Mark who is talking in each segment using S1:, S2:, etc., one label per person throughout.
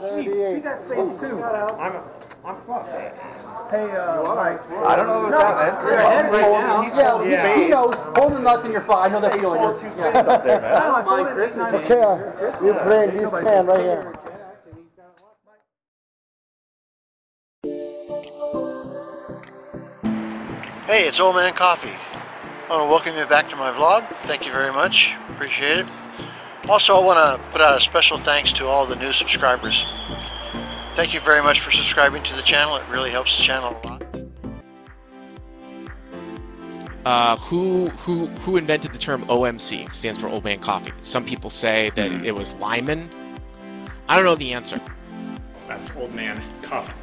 S1: He got spades too.
S2: I'm, I'm fucked.
S1: Hey, uh, Mike.
S2: I don't know what's happening.
S1: Your head's
S2: Right
S1: holding- he's
S3: Yeah,
S1: holding
S3: he,
S1: spades.
S3: he knows. Hold the nuts in your phone. I know that feeling.
S2: Four two spades up there, man.
S1: No, I folded Chris nine-
S4: Okay, uh, you bring this man right here.
S5: Hey, it's Old Man Coffee. I want to welcome you back to my vlog. Thank you very much. Appreciate it. Also, I want to put out a special thanks to all the new subscribers. Thank you very much for subscribing to the channel. It really helps the channel a lot.
S6: Uh, who who who invented the term OMC? Stands for Old Man Coffee. Some people say that it was Lyman. I don't know the answer.
S7: That's Old Man Coffee.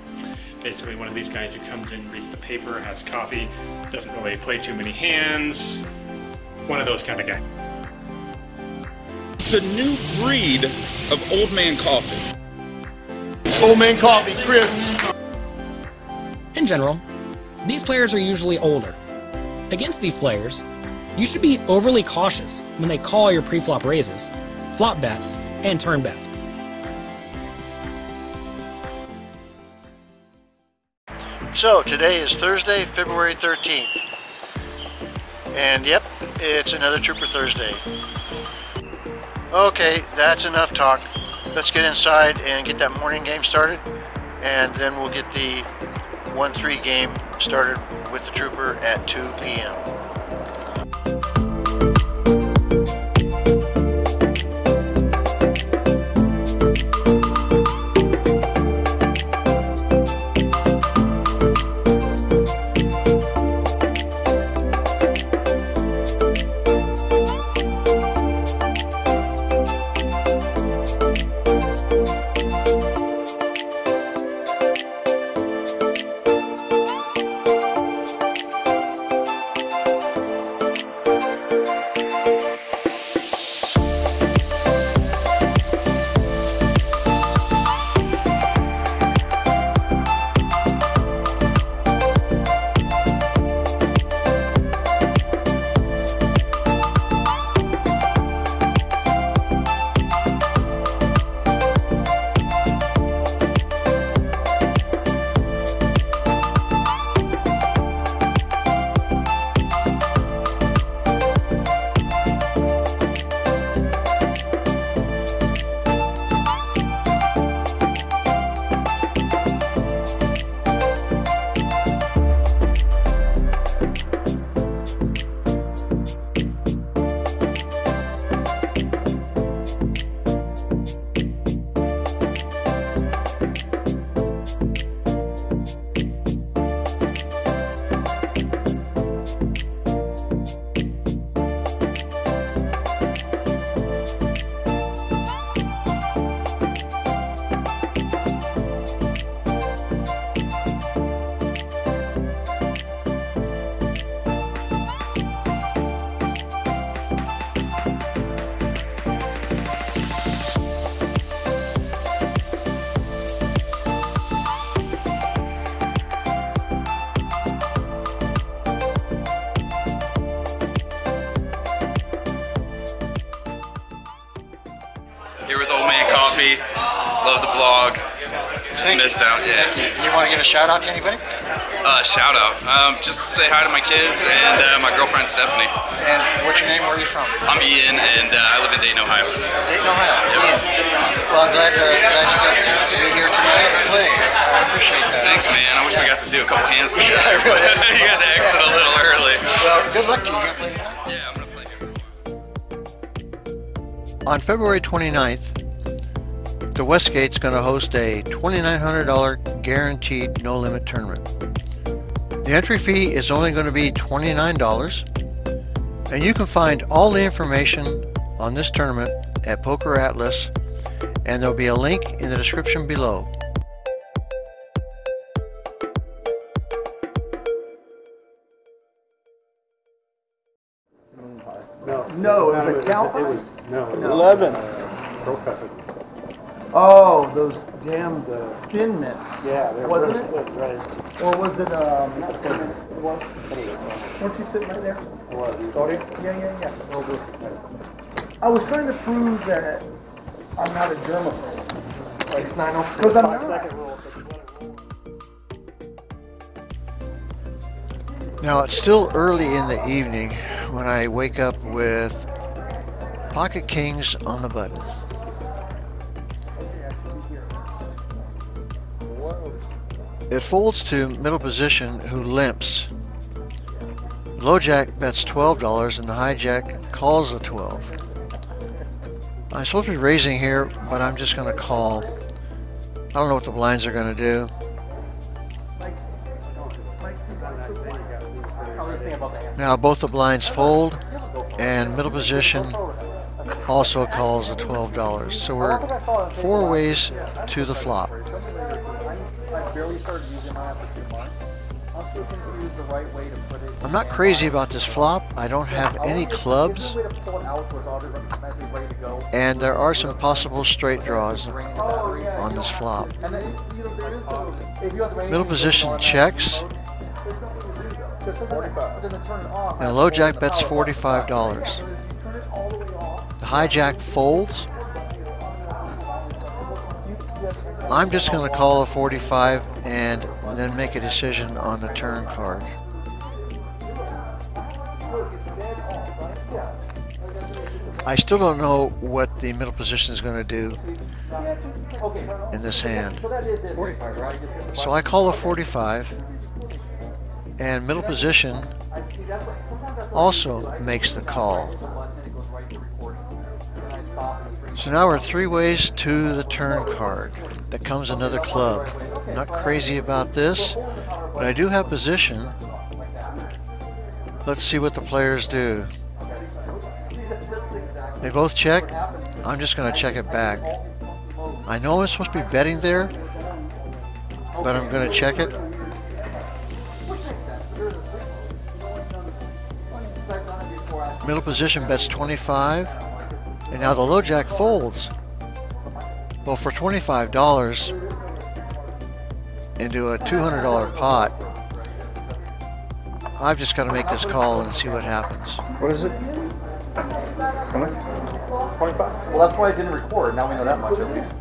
S7: Basically, one of these guys who comes in, reads the paper, has coffee, doesn't really play too many hands. One of those kind of guy.
S8: It's a new breed of old man coffee.
S7: Old Man Coffee, Kris.
S9: In general, these players are usually older. Against these players, you should be overly cautious when they call your pre-flop raises, flop bets, and turn bets.
S5: So, today is Thursday, February 13th. And yep, it's another Trooper Thursday. Okay, that's enough talk. Let's get inside and get that morning game started. And then we'll get the 1-3 game started with the Trooper at 2 p.m.
S8: Love blog. Just missed out, yeah.
S5: You want to give a shout out to anybody?
S8: Uh, shout out. Um, just say hi to my kids and uh, my girlfriend Stephanie.
S5: And what's your name? Where are you from?
S8: I'm Ian and uh, I live in Dayton, Ohio.
S5: Dayton, Ohio. Ian. Well, I'm glad, uh, glad you got to be here tonight and play. I appreciate that.
S8: Thanks, man. I wish we got to do a couple hands together.
S5: Yeah, really.
S8: you got to exit a little early.
S5: Well, good luck to you. You gonna play tonight?
S8: Yeah, I'm gonna play here.
S5: On February 29th, the Westgate's going to host a $2,900 guaranteed no limit tournament. The entry fee is only going to be $29, and you can find all the information on this tournament at Poker Atlas, and there'll be a link in the description below.
S1: No, it was a cow
S2: It was, no. it was,
S4: Eleven.
S2: Girl Scout cookies.
S1: Oh, those damn thin mints.
S2: Yeah, they're
S1: Wasn't
S2: really
S1: it?
S2: good, right.
S1: Or was it, um, not thin mints, it was,
S2: was,
S1: weren't you sitting right there?
S2: it was.
S1: Sorry? Yeah, yeah, yeah. I was trying to prove that I'm not a germaphobe.
S3: It's 9:06.
S1: Because I'm
S2: Five
S1: not.
S2: second rule. so if you wanna roll-
S5: Now it's still early in the evening when I wake up with Pocket Kings on the button. It folds to middle position who limps. Low jack bets $12 and the hijack calls the 12. I'm supposed to be raising here, but I'm just going to call. I don't know what the blinds are going to do. Now both the blinds fold and middle position also calls the $12. So we're four ways to the flop.
S3: I'm
S5: not crazy about this flop. I don't have any clubs and there are some possible straight draws on this flop. Middle position checks and a low jack bets $45. The hijack folds. I'm just going to call a 45 and then make a decision on the turn card. I still don't know what the middle position is going to do in this hand.
S3: so that is it. 45, right?
S5: So I call a 45 and middle position also makes the call. So now we're three ways to the turn card. That comes another club. I'm not crazy about this, but I do have position. Let's see what the players do. They both check. I'm just going to check it back. I know I'm supposed to be betting there, but I'm going to check it. Middle position bets 25. And now the low jack folds. Well, for $25 into a $200 pot, I've just got to make this call and see what happens.
S4: What is it?
S3: 25. Well, that's why I didn't record. Now we know that much at least.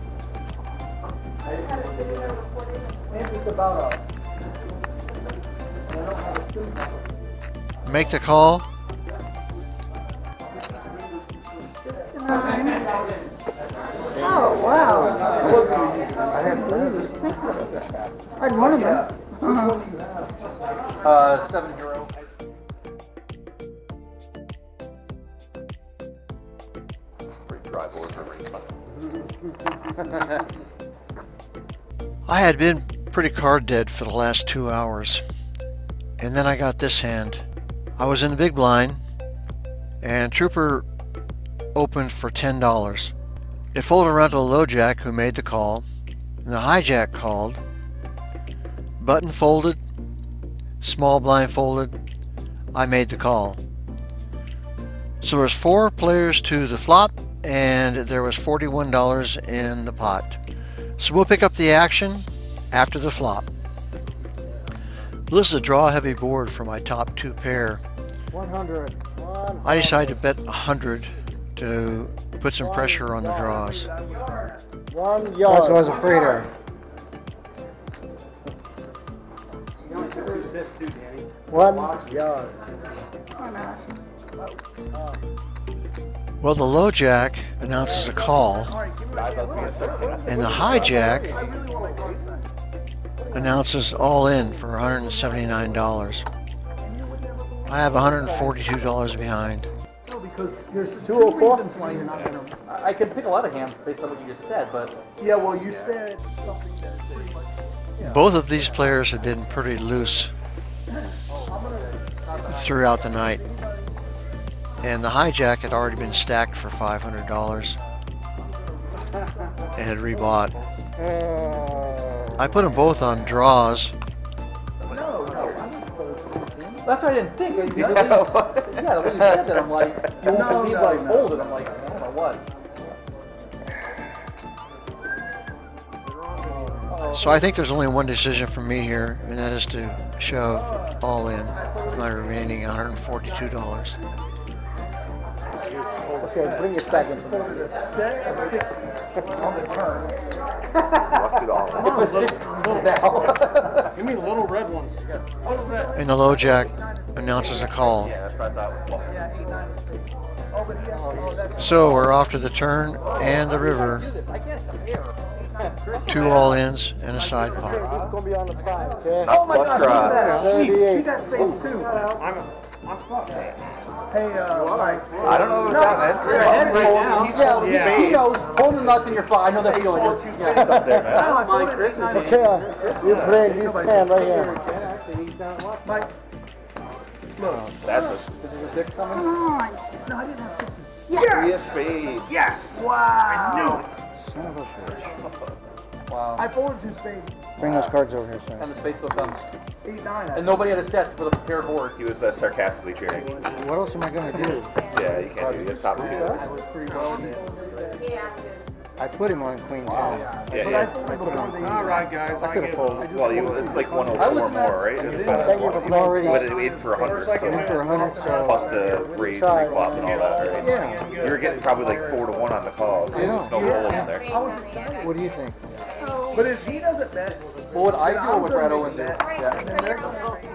S5: Make the call.
S1: Oh, wow. I had one of them.
S3: Uh, seven euro.
S5: I had been pretty card dead for the last two hours. And then I got this hand. I was in the big blind, and Trooper opened for $10. It folded around to the low jack who made the call, and the hijack called. Button folded, small blind folded. I made the call. So there was four players to the flop, and there was $41 in the pot. So we'll pick up the action after the flop. This is a draw heavy board for my top two pair.
S4: 100. One.
S5: I decided to bet 100 to put some pressure on the draws.
S4: One
S1: That's what I
S4: yard.
S1: was afraid of.
S4: One yard.
S5: Well, the low jack announces a call, and the hijack announces all in for $179. I have $142 behind.
S1: Because there's two
S4: 204?
S1: reasons why you're not gonna.
S3: I I can pick a lot of hands based on what you just said, but
S1: Yeah, well, you said something that's pretty much.
S5: Both of these players have been pretty loose throughout the night. And the hijack had already been stacked for $500 and had rebought. I put them both on draws.
S3: that's what I didn't think. The way you- yeah, the way you said that, I'm like, you
S1: No, no,
S3: what I
S1: no.
S3: folded. I'm like, I don't know what.
S5: So I think there's only one decision for me here, and that is to shove all in with my remaining $142.
S4: Okay, bring your second.
S1: Quoted a set of sixties on the turn.
S10: Lucked it all.
S3: Six comes now.
S2: Give me the little red ones.
S1: What's that?
S5: And the low jack announces a call.
S10: Yeah, that's what I thought. Well,
S1: Yeah, eight, nine, and six. But he has, that's.
S5: So we're off to the turn and the river. Two all ins and a side pot.
S4: It's gonna be on the side, okay?
S1: Oh my gosh,
S10: draw.
S1: look at that. Jeez,
S4: Thirty-eight.
S1: you got spades too.
S2: I'm, I'm fucked.
S1: Hey, uh, Mike.
S10: I don't know about that,
S1: Your
S10: man.
S1: head's right now.
S10: He's
S3: Yeah,
S10: holding
S3: he, he knows. Hold the nuts in your fly. I know that feeling.
S10: Holding two spades up there, man.
S1: I folded eight, nine, and
S4: Okay, uh, you bring this pen right here.
S1: Mike.
S10: That's a
S3: Is a six coming?
S1: No, I didn't have sixes. Yes.
S10: three of spades.
S1: Yes. Wow. I knew it.
S3: Wow.
S1: I folded two spades.
S4: Bring those cards over here, sir.
S3: And the spade still comes.
S1: Eight, nine.
S3: And nobody had a set for the paired board.
S10: He was uh, sarcastically cheering.
S4: What else am I gonna do?
S10: Yeah, you can't do the top two.
S1: I was pretty well.
S4: I put him on queen ten.
S10: Yeah,
S1: But I
S10: yeah.
S1: folded before they.
S2: All right, guys.
S4: I could oh have folded.
S10: Well, you, it's like 104
S3: was
S10: more, right? It's
S4: Thank
S10: about
S4: you for already.
S10: What did we in for 100?
S4: In for a hundred, so.
S10: Plus the raise,
S4: Try.
S10: reclops, and all that, right?
S4: Yeah.
S10: You were getting probably like four to one on the call, so
S4: I know.
S10: there's no hole in there.
S1: I was excited.
S4: What do you think?
S1: But if he doesn't bet,
S3: What would I
S1: then
S3: do or
S1: I'm
S3: would Brad Owen
S1: a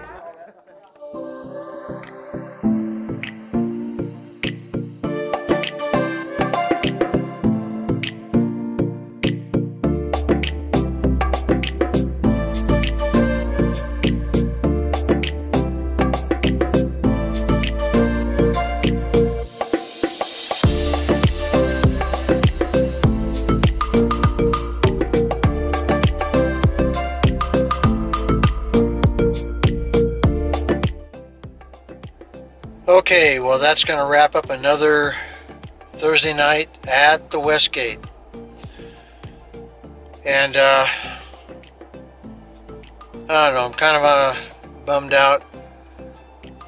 S5: Okay, well, that's going to wrap up another Thursday night at the Westgate. And, uh, I don't know, I'm kind of uh, bummed out.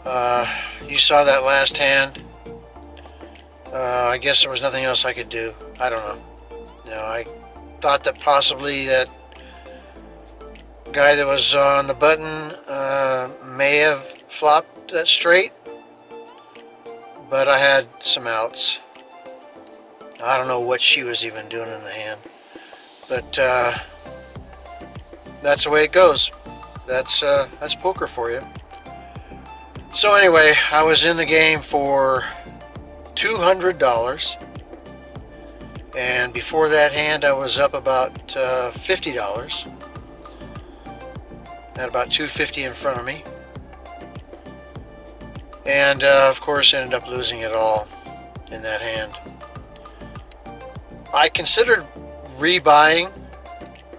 S5: Uh, you saw that last hand. Uh, I guess there was nothing else I could do. I don't know. You know, I thought that possibly that guy that was on the button uh, may have flopped that straight but I had some outs. I don't know what she was even doing in the hand, but uh, that's the way it goes. That's uh, that's poker for you. So anyway, I was in the game for two hundred dollars, and before that hand, I was up about uh, fifty dollars. Had about two fifty in front of me and uh, of course ended up losing it all in that hand. I considered rebuying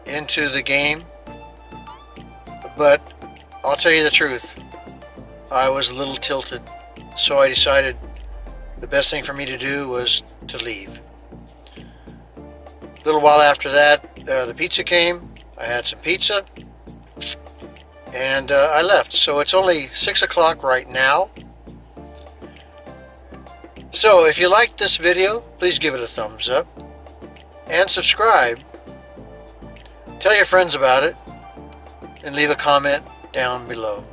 S5: into the game, but I'll tell you the truth, I was a little tilted, so I decided the best thing for me to do was to leave. A little while after that, uh, the pizza came. I had some pizza, and uh, I left. So it's only six o'clock right now. So if you liked this video, please give it a thumbs up and subscribe. Tell your friends about it and leave a comment down below.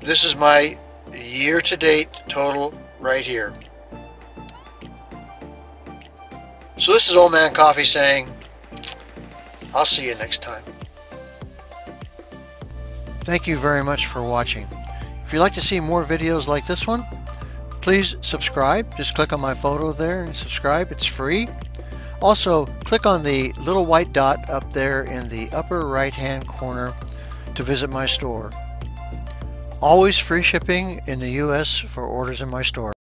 S5: This is my year-to-date total right here. So this is Old Man Coffee saying, I'll see you next time. Thank you very much for watching. If you'd like to see more videos like this one, please subscribe. Just click on my photo there and subscribe. It's free. Also, click on the little white dot up there in the upper right hand corner to visit my store. Always free shipping in the US for orders in my store.